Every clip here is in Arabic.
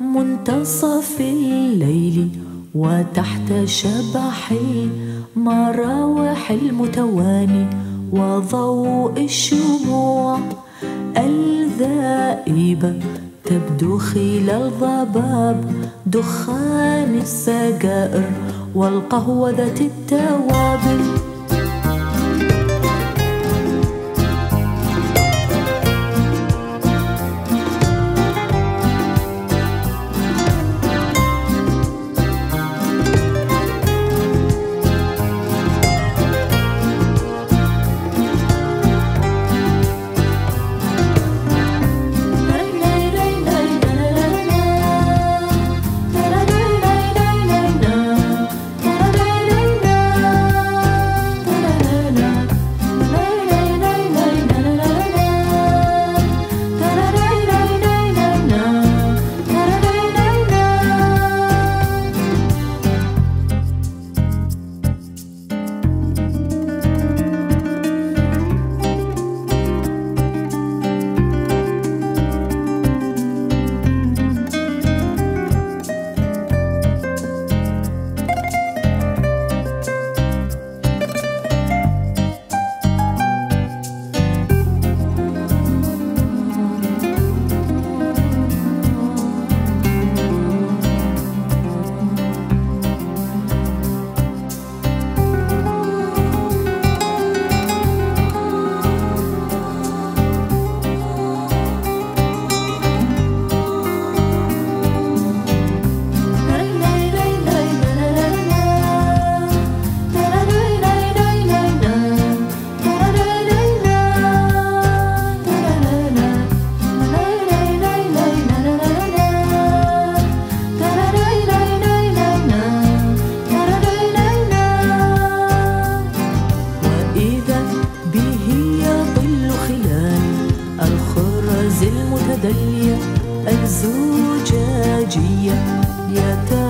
منتصف الليل وتحت شبح المراوح المتواني وضوء الشموع الذائبة تبدو خلال ضباب دخان السجائر والقهوة ذات التوابل. الزجاجية يتخطى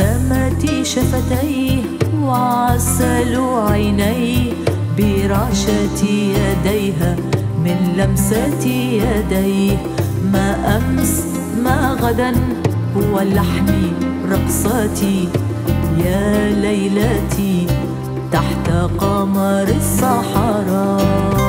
بابتسامة شفتيه وعسل عينيه برعشة يديها من لمسة يديه. ما أمس ما غدا هو لحن رقصتي يا ليلتي تحت قمر الصحراء.